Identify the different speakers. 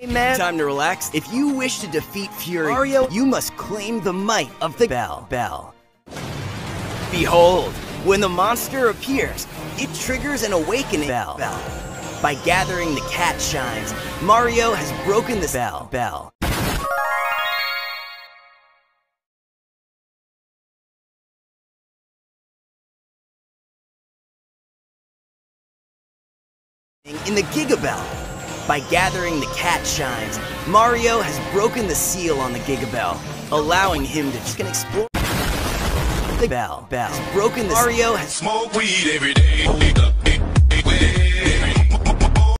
Speaker 1: Hey man, time to relax. If you wish to defeat Fury Mario, you must claim the might of the bell. Bell. Behold, when the monster appears, it triggers an awakening bell. bell. By gathering the cat shines, Mario has broken the bell. Bell. In the Gigabell. By gathering the cat shines, Mario has broken the seal on the Gigabell, allowing him to just explore the bell. Bell. Broken the Mario has
Speaker 2: smoke weed every day.